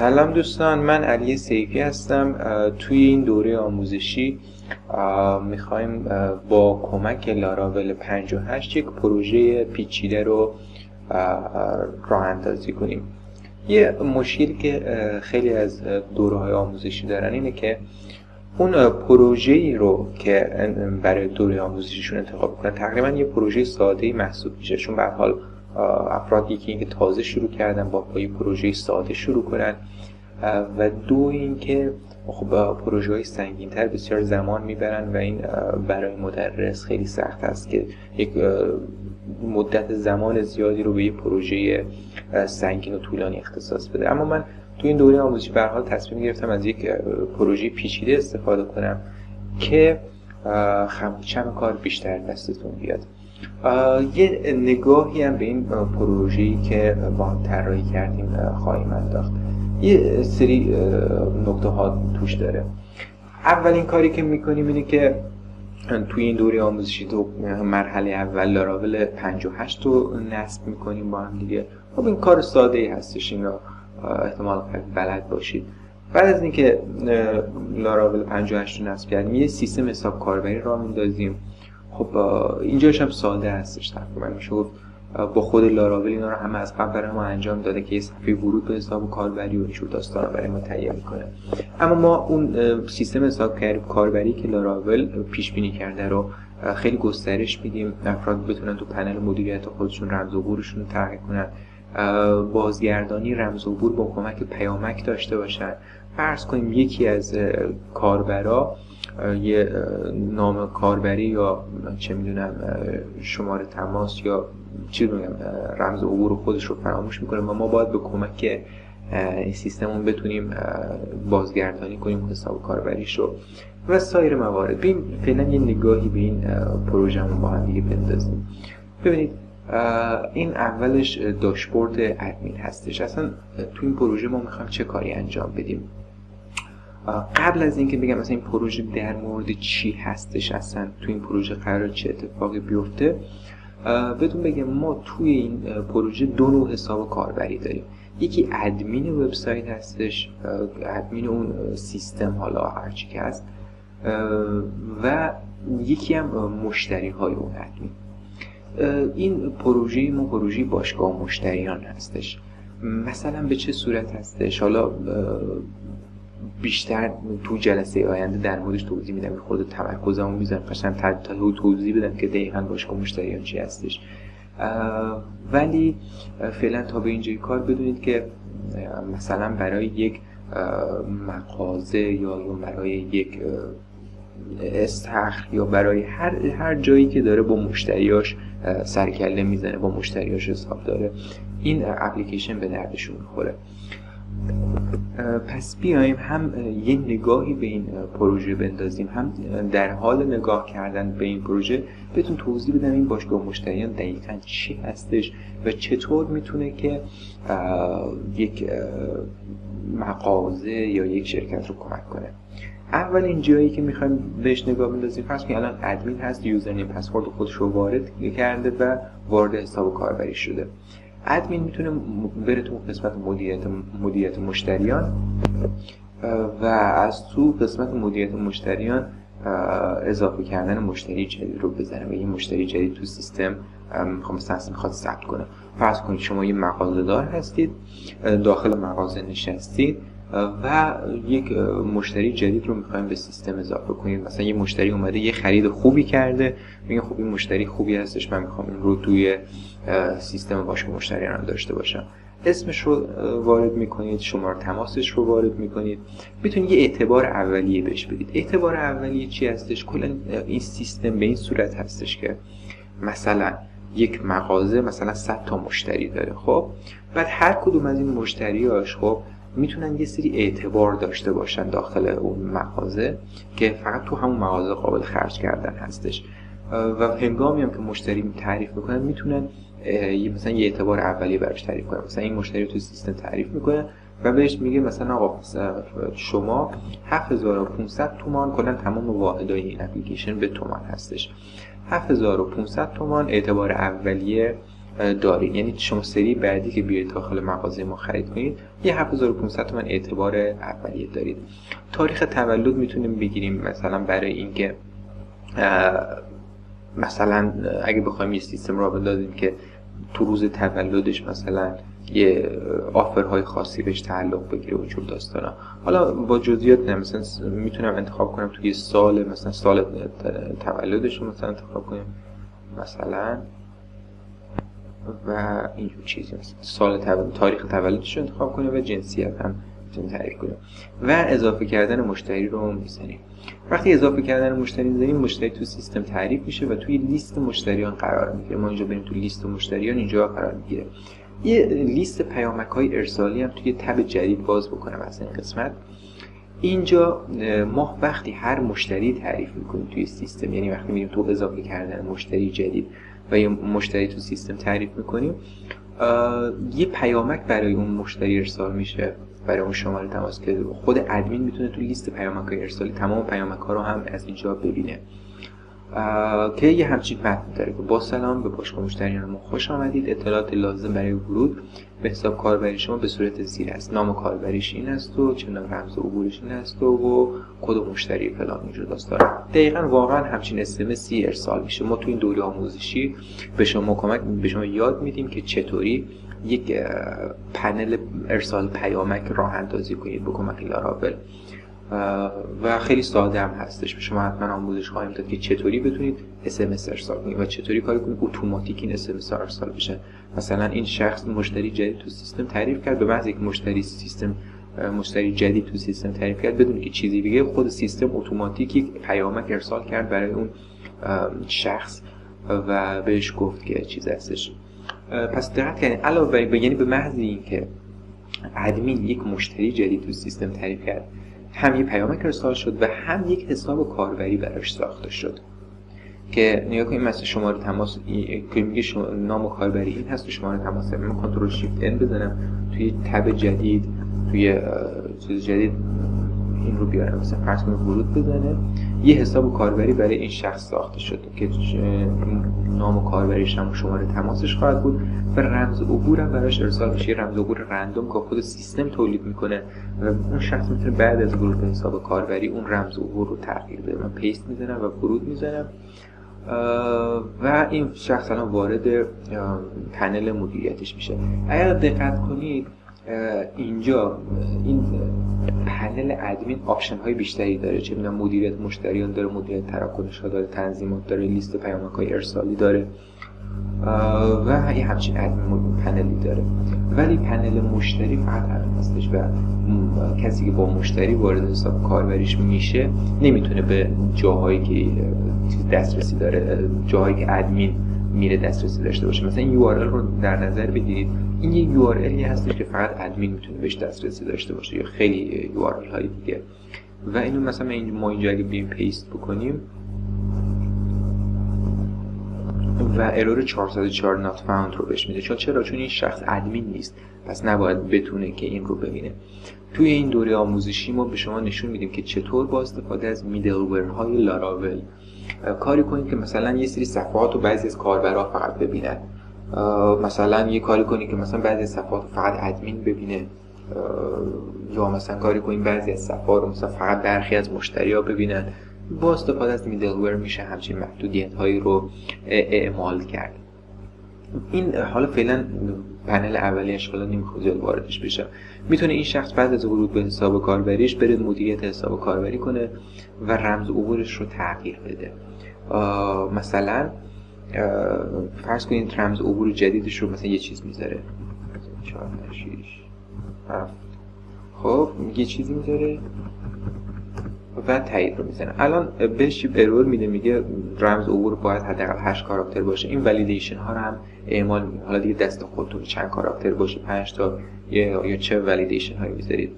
سلام دوستان من علی سیفی هستم توی این دوره آموزشی می‌خوایم با کمک لاراول 58 یک پروژه پیچیده رو راه اندازی کنیم. یه مشکلی که خیلی از دوره های آموزشی دارن اینه که اون پروژه ای رو که برای دوره آموزشیشون انتخاب کنن تقریبا یه پروژه ساده محسوب میشه. چون به حال افراد یکی اینکه تازه شروع کردن با یه پروژه ساده شروع کنن و دو اینکه خب پروژه های سنگین تر بسیار زمان می‌برن و این برای مدرس خیلی سخت است که یک مدت زمان زیادی رو به یه پروژه سنگین و طولانی اختصاص بده. اما من تو این دوره آموزشی به حال تصمیم گرفتم از یک پروژه پیچیده استفاده کنم که خمچم کار بیشتر دستتون بیاد. یه نگاهی هم به این پروژه‌ای که با هم طراحی کردیم خواهیم انداخت. یه سری نکته ها توش داره. اولین کاری که می‌کنیم اینه که توی این دوره آموزشی تو مرحله اول لاراول 58 رو نصب می‌کنیم با هم دیگه. خب این کار ساده ای هستش این احتمال بلد باشید. بعد از اینکه لاراول 58 رو نصب کردیم یه سیستم حساب کاربری را میندازیم. خب اینجاش هم ساده هستش تقریبا میشه گفت با خود لاراول اینا رو همه از قبل برای ما انجام داده که یه صفحه ورود به حساب کاربری و اینجور داستان برای ما تهیه می‌کنه. اما ما اون سیستم حساب کاربری که لاراول پیش بینی کرده رو خیلی گسترش میدیم افراد بتونن تو پنل مدیریت خودشون رمز و رو تغییر کنن. بازگردانی رمز و با کمک پیامک داشته باشن. فرض کنیم یکی از کاربرا یه نام کاربری یا چه می‌دونم شماره تماس یا چی میگم رمز عبور خودش رو فراموش می‌کنه و ما باید به کمک این سیستمون بتونیم بازگردانی کنیم حساب کاربریش رو و سایر موارد. بیم فعلا یه نگاهی به این پروژهمون با هم دیگه بندازیم. ببینید این اولش داشبورد ادمین هستش. اصلا تو این پروژه ما می‌خوایم چه کاری انجام بدیم؟ قبل از اینکه بگم مثلا این پروژه در مورد چی هستش اصلا تو این پروژه قرار چه اتفاقی بیفته بهتون بگم ما توی این پروژه دو نوع حساب کاربری داریم. یکی ادمین وبسایت هستش ادمین اون سیستم حالا هرچی که هست و یکی هم مشتری های اون ادمین. این پروژه ما پروژه باشگاه مشتریان هستش. مثلا به چه صورت هستش؟ حالا بیشتر تو جلسه آینده در موردش توضیح میدم. خود تمرکزمو می‌ذارم. قشنگ تا توضیح بدم که دقیقا باشگاه مشتریان چی هستش. ولی فعلا تا به اینجای کار بدونید که مثلا برای یک مغازه یا برای یک استخر یا برای هر هر جایی که داره با مشتریاش سرکله می‌زنه با مشتریاش حساب داره این اپلیکیشن به دردشون می‌خوره. پس بیایم هم یه نگاهی به این پروژه بندازیم هم در حال نگاه کردن به این پروژه بهتون توضیح بدم این باشگاه مشتریان دقیقا چی هستش و چطور می‌تونه که یک مغازه یا یک شرکت رو کمک کنه. اولین جایی که می‌خوایم بهش نگاه بندازیم فرض کنید الان ادمین هست یوزرنیم پسورد خودش رو وارد کرده و وارد حساب کاربری شده. ادمین می‌تونه بره تو قسمت مدیریت مدیریت مشتریان و از تو قسمت مدیریت مشتریان اضافه کردن مشتری جدید رو بزنه و یه مشتری جدید تو سیستم می‌خوام مثلا می‌خواد ثبت کنه. فرض کنید شما یه مغازه دار هستید داخل مغازه نشستید. و یک مشتری جدید رو می‌خوایم به سیستم اضافه کنیم. مثلا یه مشتری اومده یه خرید خوبی کرده میگه خب این مشتری خوبی هستش من می‌خوام این رو توی سیستم باشگاه مشتریان داشته باشم. اسمش رو وارد می‌کنید شماره تماسش رو وارد می‌کنید. می‌تونید یه اعتبار اولیه بهش بدید. اعتبار اولیه چی هستش؟ کلا این سیستم به این صورت هستش که مثلا یک مغازه مثلا 100 تا مشتری داره خب؟ بعد هر کدوم از این مشتریاش خب می‌تونن یه سری اعتبار داشته باشن داخل اون مغازه که فقط تو همون مغازه قابل خرج کردن هستش. و هنگامی هم که مشتری تعریف می‌کنن می‌تونن مثلا یه اعتبار اولیه براش تعریف کنن. مثلا این مشتری تو سیستم تعریف می‌کنه و بهش میگه مثلا آقا شما 7500 تومان کلا تمام واحدهای این اپلیکیشن به تومان هستش. 7500 تومان اعتبار اولیه دارید یعنی شما سری بعدی که بیاید داخل مغازه ما خرید کنید یه 7500 تومن اعتبار اولیه دارید. تاریخ تولد می‌تونیم بگیریم مثلا برای اینکه مثلا اگه بخوایم یه سیستم را بندازیم که تو روز تولدش مثلا یه آفرهای خاصی بهش تعلق بگیره و جور داستانا. حالا با جزئیات نه مثلا می‌تونم انتخاب کنم توی سال مثلا سال تولدش رو مثلا انتخاب کنیم. مثلا و اینجور چیزی مثلا سال تولد تاریخ تولدش رو انتخاب کنیم و جنسیت هم می‌تونیم تعریف کنیم. و اضافه کردن مشتری رو می‌زنیم. وقتی اضافه کردن مشتری می‌زنیم مشتری تو سیستم تعریف میشه و توی لیست مشتریان قرار می‌گیره. ما اینجا بریم تو لیست مشتریان اینجا قرار می‌گیره. یه لیست پیامک های ارسالی هم توی تب جدید باز بکنم از این قسمت. اینجا ما وقتی هر مشتری تعریف می‌کنیم توی سیستم یعنی وقتی میریم تو اضافه کردن مشتری جدید و یه مشتری تو سیستم تعریف می‌کنیم. یه پیامک برای اون مشتری ارسال میشه برای اون شماره تماس که خود ادمین می‌تونه تو لیست پیامک های ارسالی تمام پیامک ها رو هم از اینجا ببینه. که یه همچین متن داره که با سلام به باشگاه مشتریان ما خوش آمدید. اطلاعات لازم برای ورود به حساب کاربری شما به صورت زیر است. نام کاربریش این است و چندان رمز عبورش این است و, کد مشتری فلان اینجور داستان. دقیقا واقعا همچین سی ارسال میشه. ما تو این دوره آموزشی به شما کمک به شما یاد میدیم که چطوری یک پنل ارسال پیامک راه اندازی کنید به کمک لاراول و خیلی ساده هم هستش. به شما حتما آموزش خواهیم داد که چطوری بتونید SMS ارسال کنید و چطوری کاری کنید اتوماتیک این SMS ارسال بشه. مثلا این شخص مشتری جدید تو سیستم تعریف کرد. به محض اینکه مشتری سیستم مشتری جدید تو سیستم تعریف کرد بدون که چیزی بگه خود سیستم اتوماتیک یک پیامک ارسال کرد برای اون شخص و بهش گفت که چیز هستش. پس دقت کنید علاوه یعنی به محض اینکه ادمین یک مشتری جدید تو سیستم تعریف کرد هم یه پیامک ارسال شد و هم یک حساب کاربری براش ساخته شد. که نگاه کنیم مثلا شماره تماس که میگه نام کاربری این هست و شماره تماس. من کنترل شیفت ان بزنم توی تب جدید توی چیز جدید این رو بیارم. مثلا فرض کنید ورود بزنه. یه حساب کاربری برای این شخص ساخته شد که نام و کاربریش هم شماره تماسش خواهد بود و رمز عبور هم براش ارسال میشه. رمز عبور رندوم که خود سیستم تولید می‌کنه و اون شخص می‌تونه بعد از ورود به حساب کاربری اون رمز عبور رو تغییر بده. من پیست می‌زنم و ورود می‌زنم. و این شخص الان وارد پنل مدیریتش میشه. اگر دقت کنید اینجا این panel admin option های بیشتری داره. چه می‌دونم مدیریت مشتریان داره مدیریت تراکنش ها داره تنظیمات داره لیست پیامک های ارسالی داره. و یه همچین admin panel ی داره. ولی پنل مشتری فقط همین هستش و کسی که با مشتری وارد حساب کاربریش میشه نمی‌تونه به جاهایی که دسترسی داره جاهایی که ادمین میره دسترسی داشته باشه. مثلا این URL رو در نظر بگیرید. این یه URL هستش که فقط ادمین می‌تونه بهش دسترسی داشته باشه یا خیلی URL های دیگه. و اینو مثلا ما اینجا اگه بیایم paste بکنیم. و error 404 not found رو بهش میده. چون چرا؟ چون این شخص ادمین نیست. پس نباید بتونه که این رو ببینه. توی این دوره آموزشی ما به شما نشون میدیم که چطور با استفاده از میدلور های لاراول کاری کنید که مثلا یه سری صفحات رو بعضی از کاربرا فقط ببینن. مثلا یه کاری کنید که مثلا بعضی از صفحات فقط ادمین ببینه. یا مثلا کاری کنید بعضی از صفحات رو مثلا فقط برخی از مشتری ها ببینن. با استفاده از میدلور میشه همچین محدودیت هایی رو اعمال کرد. این حالا فعلا پنل اولیش حالا نمی‌خواد واردش بشم. می‌تونه این شخص بعد از ورود به حساب کاربریش بره مدیریت حساب کاربری کنه و رمز عبورش رو تغییر بده. مثلا فرض کنید رمز عبور جدیدش رو مثلا یه چیز می‌ذاره. 4 6 7 خب یه چیزی می‌ذاره. و تایید رو می‌زنه. الان بهش ارور میده میگه رمز عبور باید حداقل 8 کاراکتر باشه. این ولیدیشن ها رو هم اعمال می‌کنه. حالا دیگه دست خودتون چند کاراکتر باشه 5 تا یا چه ولیدیشن هایی می‌ذارید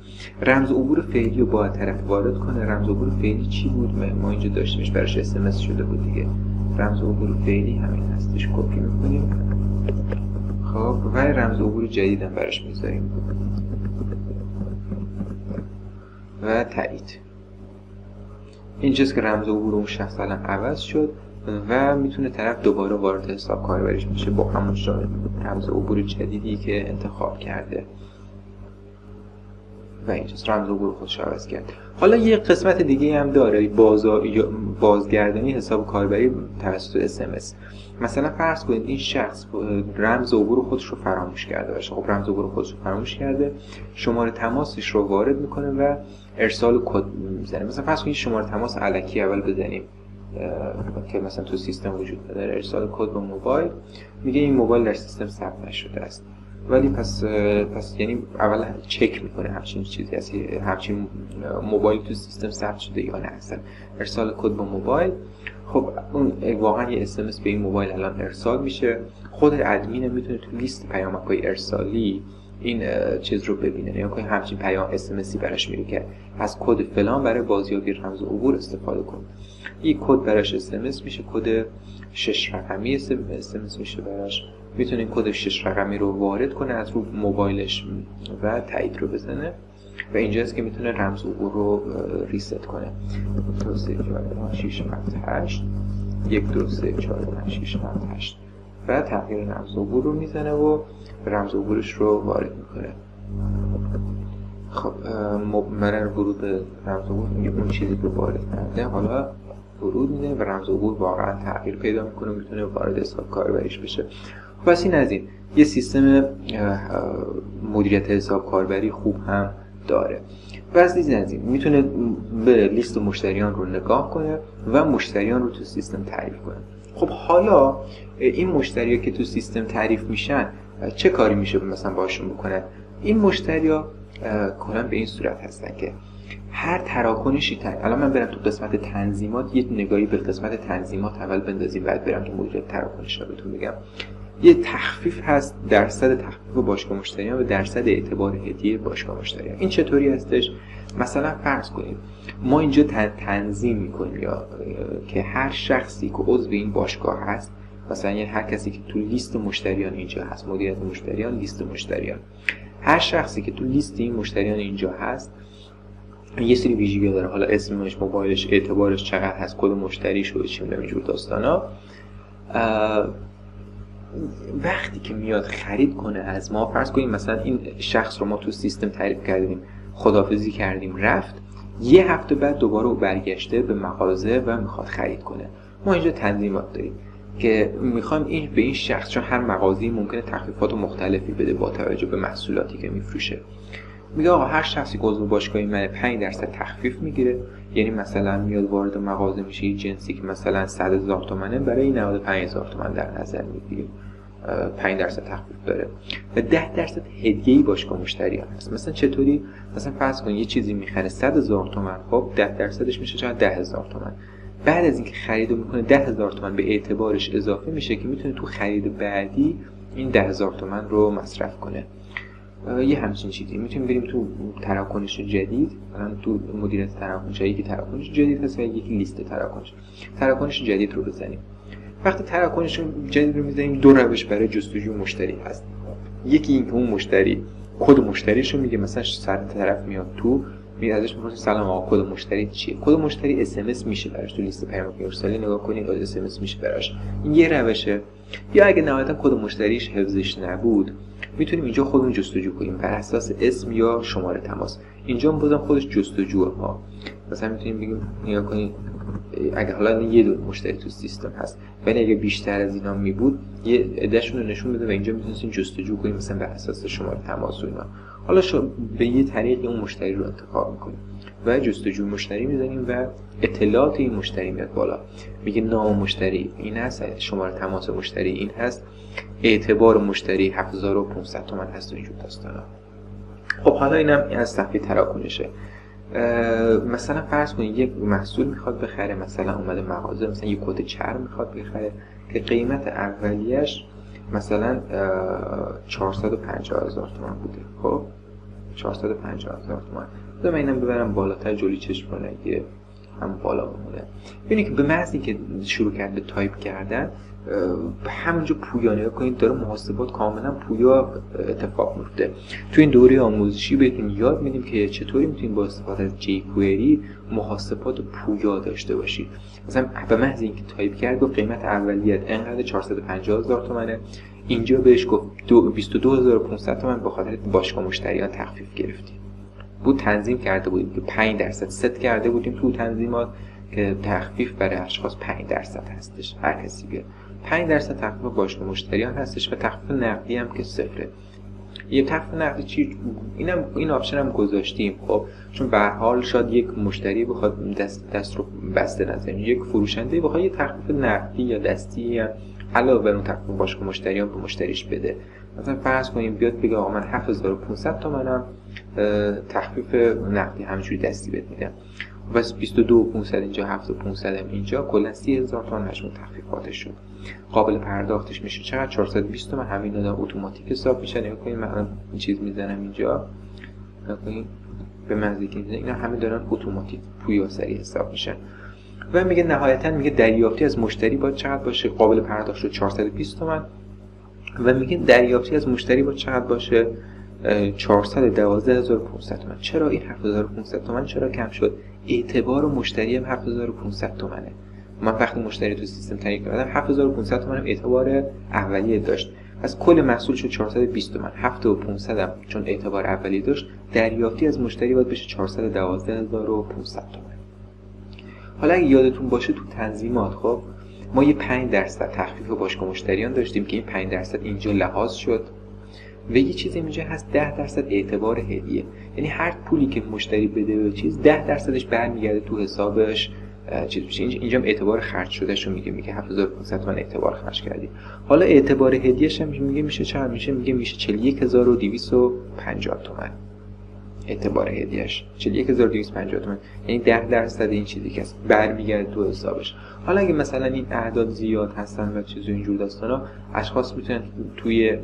رمز عبور فعلی رو باید طرف وارد کنه. رمز عبور فعلی چی بود؟ ما اینجا داشتیمش براش اس شده بود دیگه. رمز عبور فعلی همین هستش. کپی می‌کنیم. خب و رمز عبور جدیدم براش می‌ذاریم. و تایید. اینجاست که رمز عبور اون شخص الان عوض شد و می‌تونه طرف دوباره وارد حساب کاربریش بشه با همون رمز عبور جدیدی که انتخاب کرده. و اینجاست رمز عبور خودش عوض کرد. حالا یه قسمت دیگه هم داره بازگردانی حساب کاربری توسط SMS مثلا فرض کنید این شخص رمز عبور خودش رو فراموش کرده باشه. خب رمز عبور خودش رو فراموش کرده شماره تماسش رو وارد می‌کنه و ارسال کد می‌زنه. مثلا فرض کنید شماره تماس علکی اول بزنیم که مثلا تو سیستم وجود نداره. ارسال کد به موبایل میگه این موبایل در سیستم ثبت نشده است. ولی پس پس یعنی اول چک می‌کنه همچین چیزی هست همچین موبایل تو سیستم ثبت شده یا نه اصلا. ارسال کد به موبایل. خب اون واقعا یه اسمس به این موبایل الان ارسال میشه. خود ادمین می‌تونه تو لیست پیامک های ارسالی این چیز رو ببینه. یا کنه همچین پیام اسمسی براش میره که از کد فلان برای بازیابی رمز عبور استفاده کن این کد براش اسمس میشه کد شش رقمی اسمس میشه براش. می‌تونه کد شش رقمی رو وارد کنه از رو موبایلش و تایید رو بزنه و اینجاست که می‌تونه رمز عبور رو reset کنه. دو سه چهار شیش هفت هشت. یک دو سه چهار پنج شیش هشت. و تغییر رمز عبور رو می‌زنه و رمز عبورش رو وارد می‌کنه. خب برای ورود به رمز عبور اون چیزی که وارد کرده حالا ورود میده و رمز عبور واقعا تغییر پیدا می‌کنه می‌تونه وارد حساب کاربریش بشه. پس این از این. یه سیستم مدیریت حساب کاربری خوب هم داره. پس از این. می‌تونه به لیست مشتریان رو نگاه کنه و مشتریان رو تو سیستم تعریف کنه. خب حالا این مشتری که تو سیستم تعریف میشن چه کاری میشه مثلا باشون بکنه؟ این مشتری ها کلا به این صورت هستن که هر تراکنشی تن... الان من برم تو قسمت تنظیمات یه نگاهی به قسمت تنظیمات اول بندازیم بعد برم تو مدیریت تراکنش بهتون بگم. یه تخفیف هست درصد تخفیف باشگاه مشتریان و درصد اعتبار هدیه باشگاه مشتریان. این چطوری هستش؟ مثلا فرض کنیم ما اینجا تنظیم می‌کنیم یا که هر شخصی که عضو این باشگاه هست مثلا یعنی هر کسی که تو لیست مشتریان اینجا هست مدیریت مشتریان لیست مشتریان. هر شخصی که تو لیست این مشتریان اینجا هست یه سری ویژگی داره. حالا اسمش موبایلش اعتبارش چقدر هست کد مشتریش و چی اینجور داستانا. وقتی که میاد خرید کنه از ما فرض کنیم مثلا این شخص رو ما تو سیستم تعریف کردیم خدافزی کردیم رفت یه هفته بعد دوباره او برگشته به مغازه و می‌خواد خرید کنه. ما اینجا تنظیمات داریم که می‌خوایم این به این شخص چون هر مغازه‌ای ممکنه تخفیفات مختلفی بده با توجه به محصولاتی که میفروشه. میگه آقا هر شخصی که عضو باشگاه من 5 درصد تخفیف می‌گیره. یعنی مثلا میاد وارد مغازه میشه یه جنسی که مثلا 100 هزار تومنه برای 95 هزار تومن در نظر می‌گیریم 5 درصد تخفیف داره. و 10 درصد هدیه‌ای باشگاه مشتریان هست. مثلا چطوری؟ مثلا فرض کن یه چیزی می‌خره 100 هزار تومن. خب 10 درصدش میشه چقدر؟ 10 هزار تومن. بعد از اینکه خریدو می‌کنه 10 هزار تومن به اعتبارش اضافه میشه که می‌تونه تو خرید بعدی این 10 هزار تومن رو مصرف کنه. یه همچین چیزی. می‌تونیم بریم تو تراکنش جدید. مثلا تو مدیریت تراکنش که تراکنش جدید هست و یک لیست تراکنش. تراکنش جدید رو بزنیم. وقتی تراکنش جدید رو می‌زنیم دو روش برای جستجوی مشتری هست. یکی اینکه اون مشتری کد مشتریش رو میگه مثلا سر طرف میاد تو می ازش می‌پرسه سلام آقا کد مشتری چیه؟ کد مشتری اس ام اس میشه براش؟ تو لیست پیام ارسالی نگاه کنید کد اس ام اس میشه براش. این یه روشه. یا اگه نهایتا کد مشتریش حفظش نبود می‌تونیم اینجا خودمون جستجو کنیم. بر اساس اسم یا شماره تماس. اینجا بازم خودش جستجوه ها. مثلا می‌تونیم بگیم نگاه کنید اگه حالا یه دونه مشتری تو سیستم هست ولی اگه بیشتر از اینا می بود یه عدهشون رو نشون بده و اینجا می‌تونستیم جستجو کنیم مثلا بر اساس شماره تماس و اینا. حالا به یه طریقی اون مشتری رو انتخاب می‌کنیم. و جستجو مشتری می‌زنیم و اطلاعات این مشتری میاد بالا. میگه نام مشتری این هست شماره تماس مشتری این هست اعتبار مشتری 7500 تومن هست و اینجور داستانا. خب حالا اینم از صفحه تراکنشه. مثلا فرض کنید یک محصول می‌خواد بخره مثلا اومده مغازه مثلا یک کت چرم می‌خواد بخره که قیمت اولیش مثلا 450 هزار تومن بوده. خب؟ 450 هزار تومن من اینم ببرم بالاتر جلوی چشم کنه که هم بالا بمونه. ببینید که به محض که شروع کرده تایپ کردن همینجا پویا نگاه کنید داره محاسبات کاملا پویا اتفاق میفته تو این دوره آموزشی بهتون یاد میدیم که چطوری می‌تونید با استفاده از jQuery محاسبات پویا داشته باشید. مثلا به محض اینکه تایپ کرد گفت قیمت اولیت انقدر 450 هزار تومنه. اینجا بهش گفت 22500 تومن به خاطر باشگاه مشتریان تخفیف گرفتیم. بود تنظیم کرده بودیم که 5 درصد ست کرده بودیم تو تنظیمات که تخفیف برای اشخاص 5 درصد هستش. هر کسی بیاد. 5 درصد تخفیف باشگاه مشتریان هستش و تخفیف نقدی هم که صفره. یه تخفیف نقدی چی؟ اینم این option هم گذاشتیم. خب چون به حال شاید یک مشتری بخواد دست دست رو بسته نزنه. یک فروشنده بخواد یه تخفیف نقدی یا دستی یا علاوه بر اون تخفیف باشگاه مشتریان به مشتریش بده. مثلا فرض کنیم بیاد بگه آقا من 7500 تومنم تخفیف نقدی همینجوری دستی بهت میدم. پس 22 500 اینجا 7 و 500 هم اینجا کلا 30000 تومان مجموع تخفیفاتش شد قابل پرداختش میشه. چقدر؟ 420 تومن. همین دادم اتوماتیک حساب میشه. نگاه کنید من این چیز می‌زنم اینجا. نگاه به منزی که اینا همه دارن اتوماتیک پویا سری حساب میشن. و میگه نهایتا میگه دریافتی از مشتری باید چقدر باشه؟ قابل پرداخت شد 420 تومن. و میگه دریافتی از مشتری باید چقدر باشه؟ 412500 تومن. چرا این 7500 تومن چرا کم شد؟ اعتبار مشتری هم 7500 تومنه. من وقتی مشتری تو سیستم تعیین کردم 7500 تومن هم اعتبار اولیه داشت. از کل محصول شد 420 تومن. 7500 هم چون اعتبار اولیه داشت دریافتی از مشتری باید بشه 412500 تومن. حالا اگه یادتون باشه تو تنظیمات خب ما یه 5 درصد تخفیف باشگاه مشتریان داشتیم که این 5 درصد اینجا لحاظ شد. و یه چیزی اینجا هست 10 درصد اعتبار هدیه. یعنی هر پولی که مشتری بده به چیز 10 درصدش برمیگرده تو حسابش چیز میشه. اینجا هم اعتبار خرج شده شو میگه میگه 7500 تومن اعتبار خرج کردی. حالا اعتبار هدیهش هم میگه میشه چقدر میشه میگه میشه 41250 تومن. اعتبار هدیهش 41250 تومن. یعنی 10 درصد این چیزی که برمیگرده تو حسابش. حالا اگه مثلا این اعداد زیاد هستن و چیز اینجور داستانا اشخاص می‌تونن توی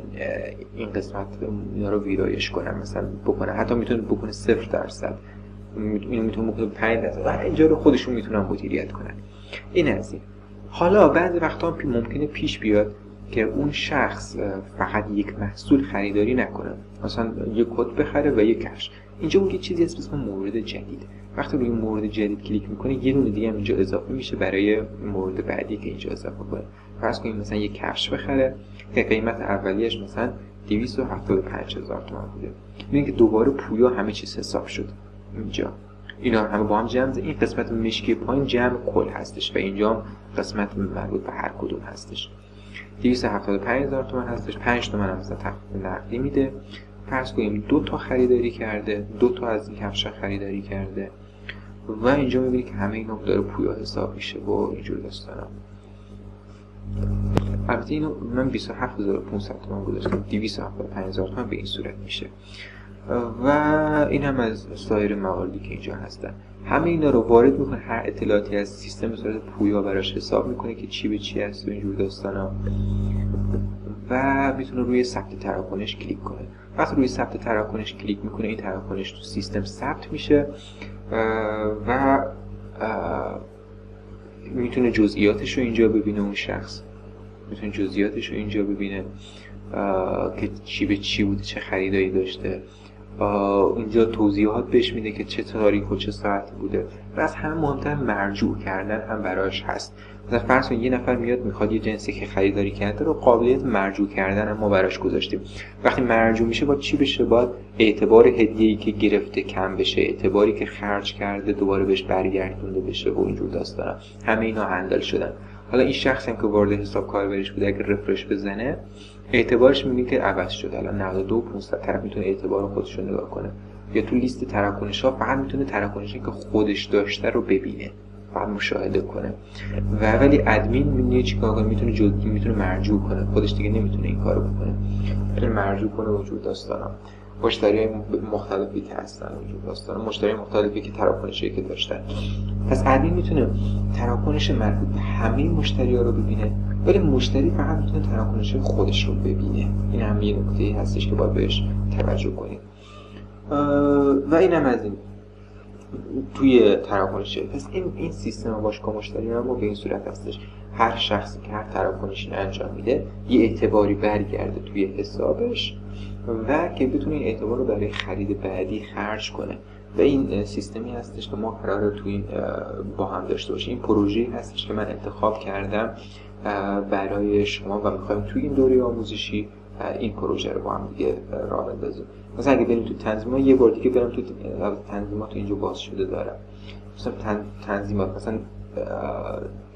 این قسمت اینا رو ویرایش کنن مثلا بکنن. حتی می‌تونه بکنه 0 درصد. اینو می‌تونه بکنه 5 درصد. و اینجا رو خودشون می‌تونن مدیریت کنن. این از این. حالا بعضی وقتا هم ممکنه پیش بیاد که اون شخص فقط یک محصول خریداری نکنه. مثلا یک کد بخره و یک کفش. اینجا اون یه چیزی هست اسم مورد جدید. وقتی روی مورد جدید کلیک می‌کنه یه دونه دیگه هم اینجا اضافه میشه برای مورد بعدی که اینجا اضافه کنه فرض کنیم مثلا یک کفش بخره که قیمت اولیش مثلا 275 هزار تومان بوده. می‌بینید که دوباره پویا همه چیز حساب شد اینجا. اینا همه با هم جمع این قسمت مشکی پایین جمع کل هستش و اینجا قسمت مربوط به هر کدوم هستش. 275 هزار تومان هستش. 5 تومن هم مثلا تخفیف نقدی میده. فرض کنیم دو تا خریداری کرده دو تا از این کفش خریداری کرده و اینجا می‌بینی که همه اینا داره پویا حساب میشه و اینجور داستانا البته اینو من 27500 تومان گذاشتم 275000 تومان به این صورت میشه. و این هم از سایر مواردی که اینجا هستن. همه اینا رو وارد می‌کنه هر اطلاعاتی از سیستم صورت پویا براش حساب می‌کنه که چی به چی هست و اینجور داستانا و می‌تونه روی ثبت تراکنش کلیک کنه. وقتی روی ثبت تراکنش کلیک می‌کنه این تراکنش تو سیستم ثبت میشه و می‌تونه جزئیاتش رو اینجا ببینه اون شخص می‌تونه جزئیاتش رو اینجا ببینه که چی به چی بوده چه خریدایی داشته. اینجا توضیحات بهش میده که چه تاریخ و چه ساعتی بوده. و از همه مهمتر مرجوع کردن هم براش هست. مثلا فرض یه نفر میاد می‌خواد یه جنسی که خریداری کرده رو قابلیت مرجوع کردن هم ما براش گذاشتیم. وقتی مرجوع میشه با چی بشه؟ باید اعتبار هدیه‌ای که گرفته کم بشه اعتباری که خرج کرده دوباره بهش برگردونده بشه و اینجور داستانا. همه اینا هندل شدن. حالا این شخص هم که وارد حساب کاربرش بوده اگه رفرش بزنه اعتبارش می‌بینی که عوض شده. الان 92 500 طرف می‌تونه اعتبار خودش رو نگاه کنه. یا تو لیست تراکنش ها فقط می‌تونه تراکنشی که خودش داشته رو ببینه فقط مشاهده کنه. و ولی ادمین می‌تونه چیکار کنه؟ می‌تونه جزئی می‌تونه مرجوع کنه. خودش دیگه نمی‌تونه این کارو بکنه. می‌تونه مرجوع کنه وجود داستانا. مشتری مختلفی که هستن وجود داستان مشتری مختلفی که تراکنشی که داشتن. پس ادمین می‌تونه تراکنش مربوط به همه مشتری ها رو ببینه. ولی مشتری فقط می‌تونه تراکنش خودش رو ببینه. این هم یه نکته هستش که باید بهش توجه کنیم. و این هم از این توی تراکنش. پس این این سیستم باشگاه مشتری ما به این صورت هستش. هر شخصی که هر تراکنش انجام میده یه اعتباری برگرده توی حسابش و که بتونه این اعتبار رو برای خرید بعدی خرج کنه. و این سیستمی هستش که ما قرار تو این با هم داشته باشیم. این پروژه هستش که من انتخاب کردم. برای شما و می‌خوایم توی این دوره آموزشی این پروژه رو با هم دیگه راه بندازیم. مثلا اگه بریم تو تنظیمات یه بار دیگه برم تو تنظیمات اینجا باز شده دارم. مثلا تنظیمات مثلا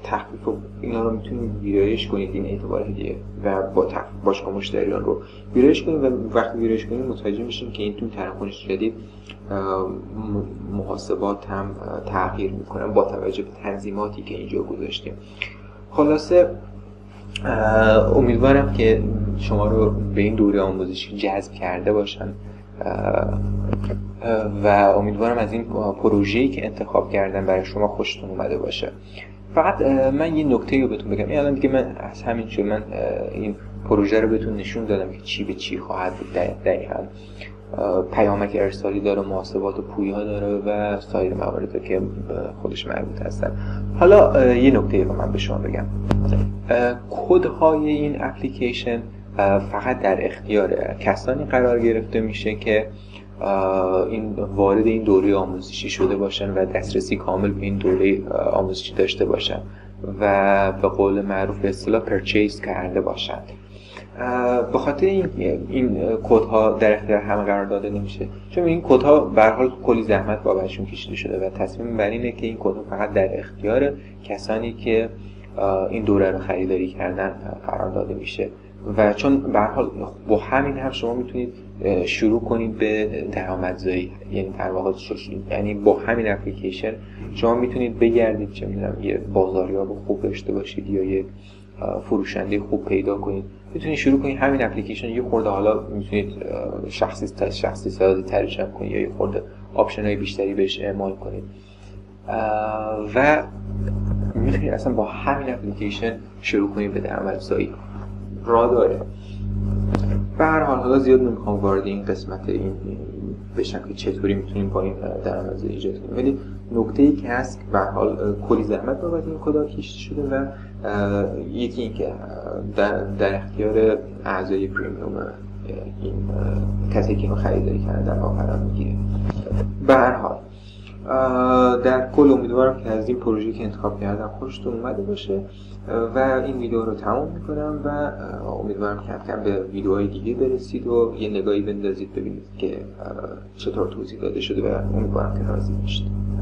تخفیف اینا رو می‌تونید ویرایش کنید این اعتبار هدیه. و با تخفیف باشگاه مشتریان رو ویرایش کنید و وقتی ویرایش کنید متوجه میشین که این تو تراکنش جدید محاسبات هم تغییر می‌کنن با توجه به تنظیماتی که اینجا گذاشتیم. خلاصه امیدوارم که شما رو به این دوره آموزشی جذب کرده باشن. و امیدوارم از این پروژه‌ای که انتخاب کردم برای شما خوشتون اومده باشه. فقط من یه نکته رو بهتون بگم. الان دیگه من از همین من این پروژه رو بهتون نشون دادم که چی به چی خواهد بود دقیقا. پیامک ارسالی داره محاسبات و پویا داره و سایر موارد که خودش مربوط هستن. حالا یه نکته رو من به شما بگم. کدهای این اپلیکیشن فقط در اختیار کسانی قرار گرفته میشه که این وارد این دوره آموزشی شده باشن و دسترسی کامل به این دوره آموزشی داشته باشن و به قول معروف به اصطلاح پرچیز کرده باشند به خاطر این این کدها در اختیار همه قرار داده نمیشه. چون این کدها به حال کلی زحمت بابتشون کشیده شده و تصمیم بر اینه که این کدها فقط در اختیار کسانی که این دوره رو خریداری کردن قرار داده میشه. و چون به حال با همین هم شما می‌تونید شروع کنید به درآمدزایی یعنی در واقع یعنی با همین اپلیکیشن شما می‌تونید بگردید چه می‌دونم یه بازاریاب خوب داشته باشید یا یه فروشنده خوب پیدا کنید. می‌تونید شروع کنید همین اپلیکیشن یه خورده حالا می‌تونید شخصی شخصی سازی ترش کنید یا یه خورده option های بیشتری بهش اعمال کنید و می‌تونید اصلا با همین اپلیکیشن شروع کنید به درآمدزایی را داره. به هر حال حالا زیاد نمی‌خوام وارد این قسمت این که چطوری می‌تونیم با این درآمدزایی ایجاد کنیم. ولی نکته ای که هست به حال کلی زحمت بابت این کدا کشیده شده و یکی این که در, در اختیار اعضای پریمیوم این کسی که اینو خریداری کردن در قرار می‌گیره. به هر حال در کل امیدوارم که از این پروژه که انتخاب کردم خوشتون اومده باشه. و این ویدیو رو تمام می‌کنم و امیدوارم کم کم به ویدیوهای دیگه برسید و یه نگاهی بندازید ببینید که چطور توضیح داده شده و امیدوارم که راضی بشید